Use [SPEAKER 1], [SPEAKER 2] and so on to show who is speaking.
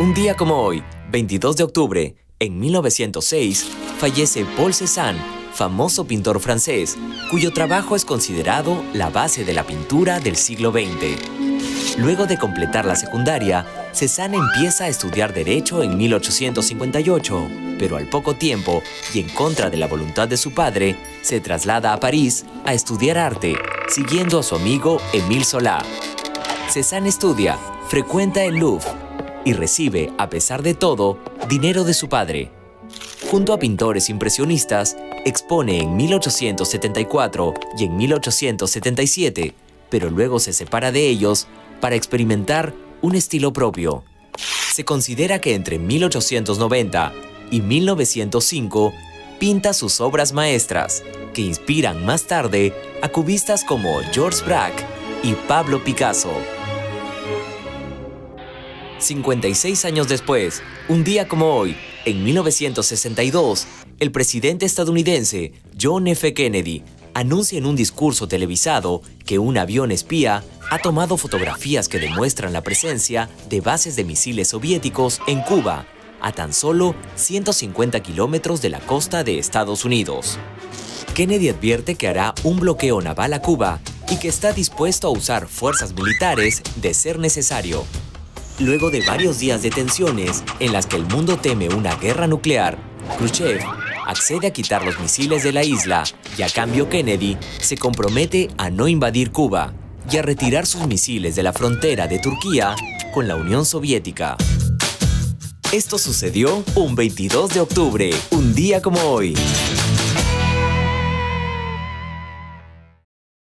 [SPEAKER 1] Un día como hoy, 22 de octubre, en 1906, fallece Paul Cézanne, famoso pintor francés, cuyo trabajo es considerado la base de la pintura del siglo XX. Luego de completar la secundaria, Cézanne empieza a estudiar Derecho en 1858, pero al poco tiempo, y en contra de la voluntad de su padre, se traslada a París a estudiar arte, siguiendo a su amigo Émile Zola. Cézanne estudia, frecuenta el Louvre y recibe, a pesar de todo, dinero de su padre. Junto a pintores impresionistas, expone en 1874 y en 1877, pero luego se separa de ellos para experimentar un estilo propio. Se considera que entre 1890 y 1905 pinta sus obras maestras, que inspiran más tarde a cubistas como George Braque y Pablo Picasso. 56 años después, un día como hoy, en 1962, el presidente estadounidense John F. Kennedy anuncia en un discurso televisado que un avión espía ha tomado fotografías que demuestran la presencia de bases de misiles soviéticos en Cuba, a tan solo 150 kilómetros de la costa de Estados Unidos. Kennedy advierte que hará un bloqueo naval a Cuba y que está dispuesto a usar fuerzas militares de ser necesario. Luego de varios días de tensiones en las que el mundo teme una guerra nuclear, Khrushchev accede a quitar los misiles de la isla y a cambio Kennedy se compromete a no invadir Cuba y a retirar sus misiles de la frontera de Turquía con la Unión Soviética. Esto sucedió un 22 de octubre, un día como hoy.